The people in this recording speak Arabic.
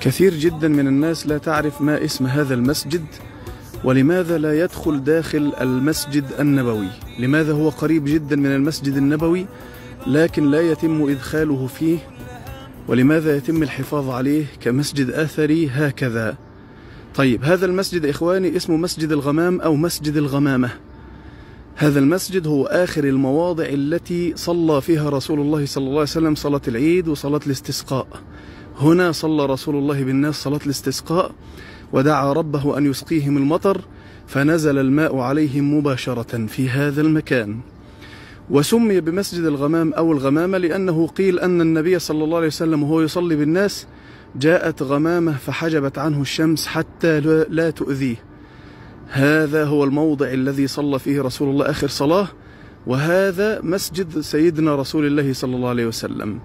كثير جدا من الناس لا تعرف ما اسم هذا المسجد ولماذا لا يدخل داخل المسجد النبوي. لماذا هو قريب جدا من المسجد النبوي لكن لا يتم إدخاله فيه؟ ولماذا يتم الحفاظ عليه كمسجد أثري هكذا؟ طيب هذا المسجد إخواني اسمه مسجد الغمام أو مسجد الغمامة. هذا المسجد هو آخر المواضع التي صلى فيها رسول الله صلى الله عليه وسلم صلاة العيد وصلاة الاستسقاء. هنا صلى رسول الله بالناس صلاة الاستسقاء ودعا ربه أن يسقيهم المطر فنزل الماء عليهم مباشرة في هذا المكان. وسمي بمسجد الغمام أو الغمامة لأنه قيل أن النبي صلى الله عليه وسلم وهو يصلي بالناس جاءت غمامة فحجبت عنه الشمس حتى لا تؤذيه. هذا هو الموضع الذي صلى فيه رسول الله آخر صلاة وهذا مسجد سيدنا رسول الله صلى الله عليه وسلم.